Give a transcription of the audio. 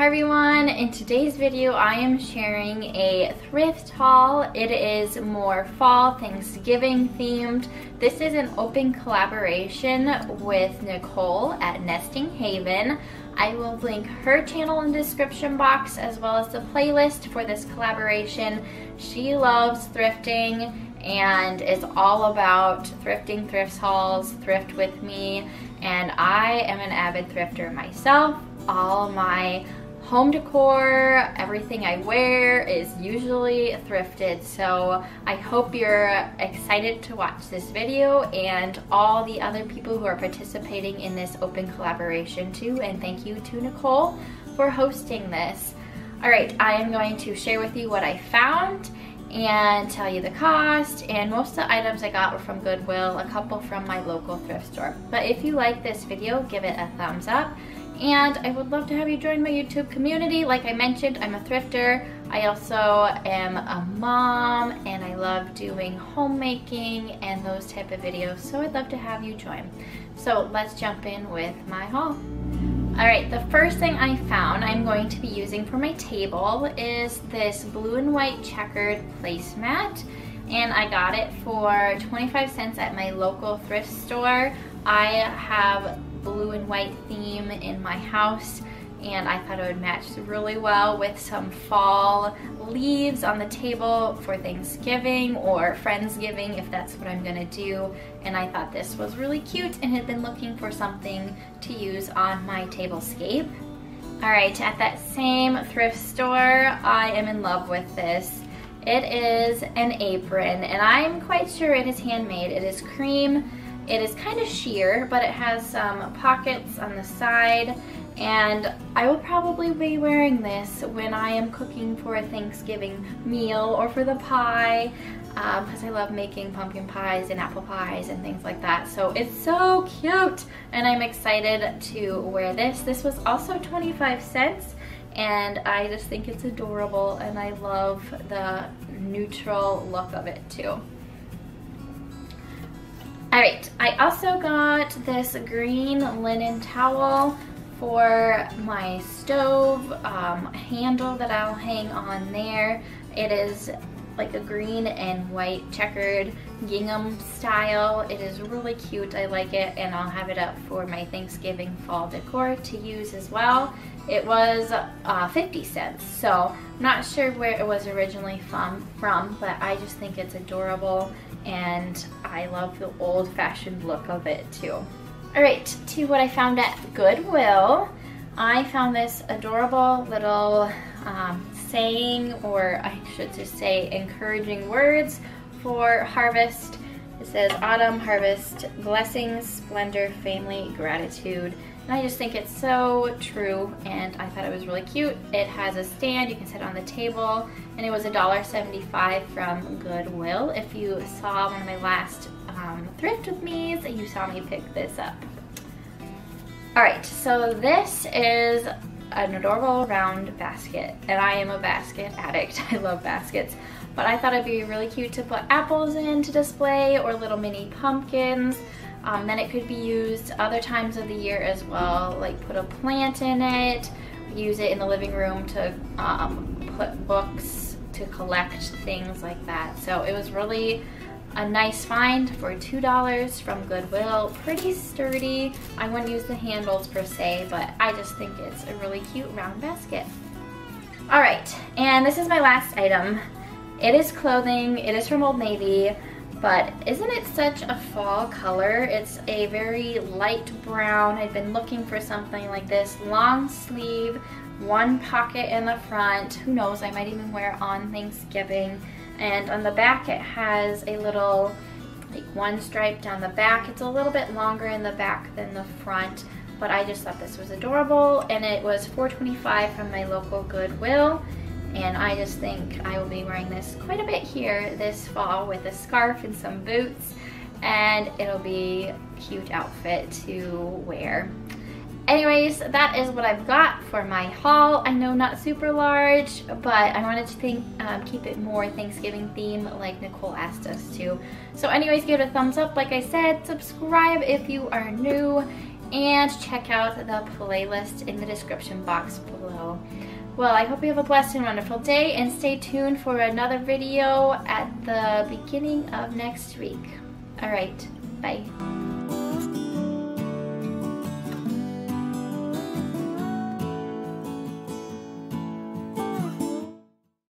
Hi everyone, in today's video I am sharing a thrift haul. It is more fall Thanksgiving themed. This is an open collaboration with Nicole at Nesting Haven. I will link her channel in the description box as well as the playlist for this collaboration. She loves thrifting and is all about thrifting thrift hauls, thrift with me, and I am an avid thrifter myself. All my home decor, everything I wear is usually thrifted. So I hope you're excited to watch this video and all the other people who are participating in this open collaboration too. And thank you to Nicole for hosting this. All right, I am going to share with you what I found and tell you the cost and most of the items I got were from Goodwill, a couple from my local thrift store. But if you like this video, give it a thumbs up and I would love to have you join my YouTube community. Like I mentioned, I'm a thrifter. I also am a mom and I love doing homemaking and those type of videos. So I'd love to have you join. So let's jump in with my haul. All right, the first thing I found I'm going to be using for my table is this blue and white checkered placemat and I got it for 25 cents at my local thrift store. I have blue and white theme in my house and I thought it would match really well with some fall leaves on the table for Thanksgiving or Friendsgiving if that's what I'm gonna do and I thought this was really cute and had been looking for something to use on my tablescape. Alright, at that same thrift store, I am in love with this. It is an apron and I'm quite sure it is handmade. It is cream it is kind of sheer, but it has some pockets on the side and I will probably be wearing this when I am cooking for a Thanksgiving meal or for the pie because um, I love making pumpkin pies and apple pies and things like that. So it's so cute and I'm excited to wear this. This was also 25 cents and I just think it's adorable and I love the neutral look of it too. All right, I also got this green linen towel for my stove um, handle that I'll hang on there. It is like a green and white checkered gingham style. It is really cute, I like it, and I'll have it up for my Thanksgiving fall decor to use as well. It was uh, 50 cents, so I'm not sure where it was originally from, from, but I just think it's adorable and I love the old-fashioned look of it too. All right, to what I found at Goodwill. I found this adorable little um, saying, or I should just say encouraging words for harvest. It says autumn, harvest, blessings, splendor, family, gratitude. And I just think it's so true and I thought it was really cute. It has a stand, you can sit on the table, and it was $1.75 from Goodwill. If you saw one of my last um, thrift with me's, you saw me pick this up. All right, so this is an adorable round basket, and I am a basket addict. I love baskets, but I thought it'd be really cute to put apples in to display or little mini pumpkins. Um, then it could be used other times of the year as well, like put a plant in it, use it in the living room to um, put books, to collect things like that. So it was really a nice find for $2 from Goodwill. Pretty sturdy. I wouldn't use the handles per se, but I just think it's a really cute round basket. All right, and this is my last item. It is clothing. It is from Old Navy but isn't it such a fall color? It's a very light brown. I've been looking for something like this. Long sleeve, one pocket in the front. Who knows, I might even wear it on Thanksgiving. And on the back it has a little, like one stripe down the back. It's a little bit longer in the back than the front, but I just thought this was adorable. And it was $4.25 from my local Goodwill and I just think I will be wearing this quite a bit here this fall with a scarf and some boots and it'll be a cute outfit to wear. Anyways, that is what I've got for my haul. I know not super large, but I wanted to think, um, keep it more Thanksgiving theme like Nicole asked us to. So anyways, give it a thumbs up like I said, subscribe if you are new, and check out the playlist in the description box below. Well, I hope you have a blessed and wonderful day and stay tuned for another video at the beginning of next week. All right, bye.